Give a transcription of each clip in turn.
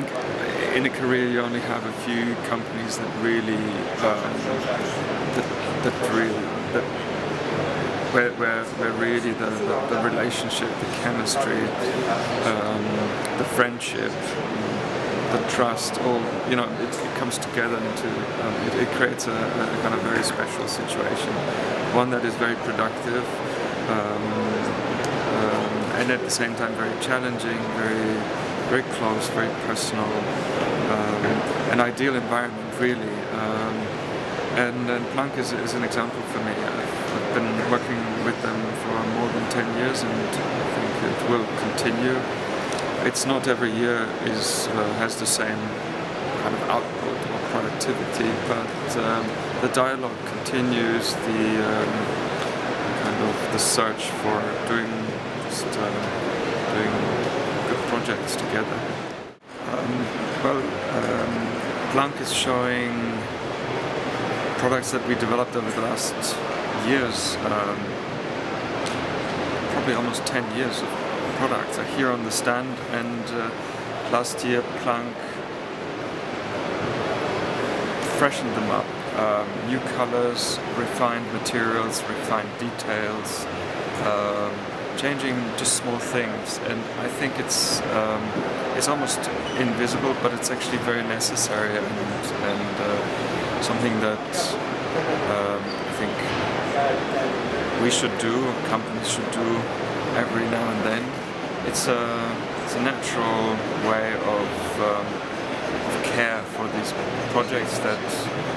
think in a career you only have a few companies that really um, that, that really that where, where, where really the, the, the relationship, the chemistry, um, the friendship, the trust, all you know, it, it comes together into um, it, it, creates a, a, kind of very special situation, one that is very productive. Um, um and at the same time very challenging, very very close, very personal, um, an ideal environment really. Um, and, and Plank is, is, an example for me. I've, been working with them for more than 10 years and I think it will continue. It's not every year is uh, has the same kind of output or productivity, but um, the dialogue continues, the um, kind of the search for doing just uh, doing projects together. Um, well, um, Plank is showing products that we developed over the last years, um, probably almost 10 years of products are here on the stand and uh, last year Plank freshened them up. Um, new colors, refined materials, refined details, um, changing just small things, and I think it's um, it's almost invisible, but it's actually very necessary and and uh, something that um, I think we should do, companies should do every now and then. It's a it's a natural way of, um, of care for these projects that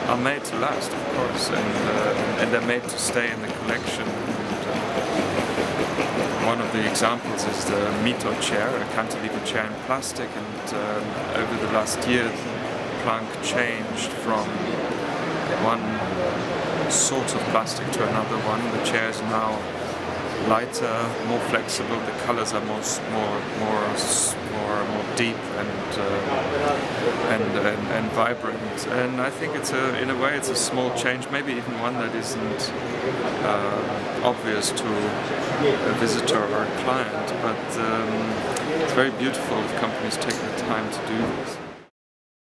are made to last, of course, and uh, and they're made to stay in the collection. And, uh, one of the examples is the Myto chair, a cantilever chair in plastic, and um, over the last year, Plank changed from one sort of plastic to another one. The chair is now lighter, more flexible. The colors are more, more, more, more, more deep and, uh, and, and and vibrant. And I think it's a, in a way, it's a small change. Maybe even one that isn't uh, obvious to a visitor or a client. But um, it's very beautiful if companies take the time to do this.